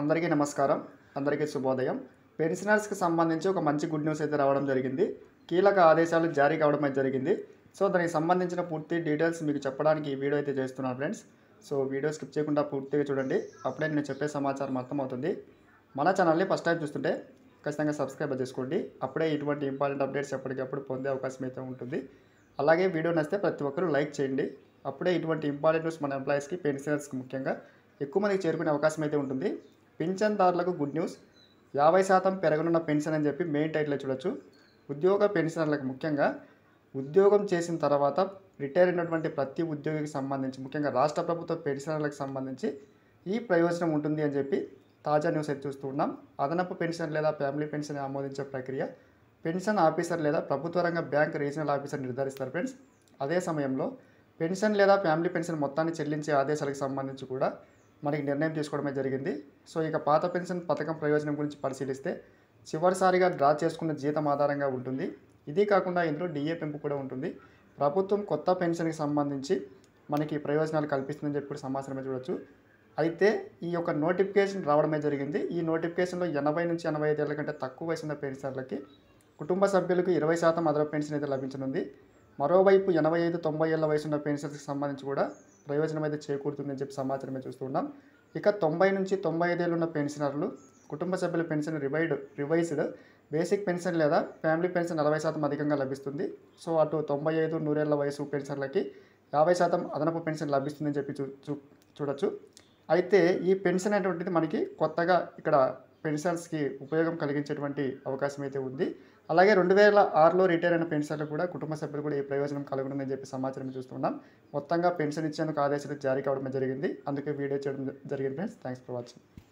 అందరికీ నమస్కారం. అందరికీ శుభోదయం. పెన్షనర్స్కి సంబంధించి ఒక మంచి గుడ్ న్యూస్ అయితే రావడం జరిగింది. కీలక ఆదేశాలు జారీ కావడం అయితే జరిగింది. సో దానికి సంబంధించిన పూర్తి డీటెయిల్స్ మీకు చెప్పడానికి ఈ వీడియో అయితే చేస్తున్నాను ఫ్రెండ్స్. సో వీడియో స్కిప్ చేయకుండా పూర్తిగా చూడండి. అప్పుడే నేను చెప్పే సమాచారం అర్థమవుతుంది. మన ఛానల్ని ఫస్ట్ టైం చూస్తుంటే ఖచ్చితంగా సబ్స్క్రైబ్ చేసుకోండి. అప్పుడే ఇటువంటి ఇంపార్టెంట్ అప్డేట్స్ ఎప్పటికప్పుడు పొందే అవకాశం అయితే ఉంటుంది. అలాగే వీడియో నచ్చితే ప్రతి ఒక్కరూ లైక్ చేయండి. అప్పుడే ఇటువంటి ఇంపార్టెంట్ న్యూస్ మన ఎంప్లాయీస్కి పెన్షనర్స్కి ముఖ్యంగా ఎక్కువ మందికి చేరుకునే అవకాశం అయితే ఉంటుంది. పింఛన్దారులకు గుడ్ న్యూస్. యాభై శాతం పెరగనున్న పెన్షన్ అని చెప్పి మెయిన్ టైటిల్ చూడొచ్చు. ఉద్యోగ పెన్షనర్లకు ముఖ్యంగా ఉద్యోగం చేసిన తర్వాత రిటైర్ అయినటువంటి ప్రతి ఉద్యోగికి సంబంధించి ముఖ్యంగా రాష్ట్ర ప్రభుత్వ పెన్షనర్లకు సంబంధించి ఈ ప్రయోజనం ఉంటుంది అని చెప్పి తాజా న్యూస్ అయితే చూస్తూ ఉన్నాం. అదనపు పెన్షన్ లేదా ఫ్యామిలీ పెన్షన్ ఆమోదించే ప్రక్రియ పెన్షన్ ఆఫీసర్ లేదా ప్రభుత్వ రంగ బ్యాంక్ రీజనల్ ఆఫీసర్ నిర్ధారిస్తారు ఫ్రెండ్స్. అదే సమయంలో పెన్షన్ లేదా ఫ్యామిలీ పెన్షన్ మొత్తాన్ని చెల్లించే ఆదేశాలకు సంబంధించి కూడా మనకి నిర్ణయం తీసుకోవడమే జరిగింది. సో ఇక పాత పెన్షన్ పథకం ప్రయోజనం గురించి పరిశీలిస్తే చివరిసారిగా డ్రా చేసుకున్న జీతం ఆధారంగా ఉంటుంది. ఇది కాకుండా ఇందులో డిఏ పెంపు కూడా ఉంటుంది. ప్రభుత్వం కొత్త పెన్షన్కి సంబంధించి మనకి ప్రయోజనాలు కల్పిస్తుందని చెప్పి కూడా సమాచారమే చూడొచ్చు. అయితే ఈ యొక్క నోటిఫికేషన్ రావడమే జరిగింది. ఈ నోటిఫికేషన్లో ఎనభై నుంచి ఎనభై ఐదు ఏళ్ళ కంటే తక్కువ వయసున్న పెన్షనర్లకి కుటుంబ సభ్యులకు ఇరవై శాతం అదనపు పెన్షన్ అయితే లభించనుంది. మరోవైపు ఎనభై ఐదు తొంభై ఏళ్ళ వయసున్న పెన్షన్స్కి సంబంధించి కూడా ప్రయోజనం అయితే చేకూరుతుందని చెప్పి సమాచారమే చూస్తున్నాం ఇక తొంభై నుంచి తొంభై ఐదేళ్ళు ఉన్న పెన్షనర్లు కుటుంబ సభ్యుల pension revised revised basic pension లేదా ఫ్యామిలీ పెన్షన్ నలభై శాతం అధికంగా లభిస్తుంది. సో అటు తొంభై ఐదు నూరేళ్ళ వయసు పెన్షన్లకి యాభై శాతం అదనపు పెన్షన్ లభిస్తుందని చెప్పి చూ చూ చూడొచ్చు. అయితే ఈ పెన్షన్ అనేటువంటిది మనకి కొత్తగా ఇక్కడ పెన్షన్స్కి ఉపయోగం కలిగించేటువంటి అవకాశం అయితే ఉంది. అలాగే రెండు వేల ఆరులో రిటైర్ అయిన పెన్షన్లు కూడా కుటుంబ సభ్యులు కూడా ఈ ప్రయోజనం కలుగుతుందని చెప్పి సమాచారం చూస్తున్నాం. మొత్తంగా పెన్షన్ ఇచ్చేందుకు ఆదేశాలు జారీ కావడం జరిగింది. అందుకే వీడియో చేయడం జరిగింది ఫ్రెండ్స్. Thanks for watching.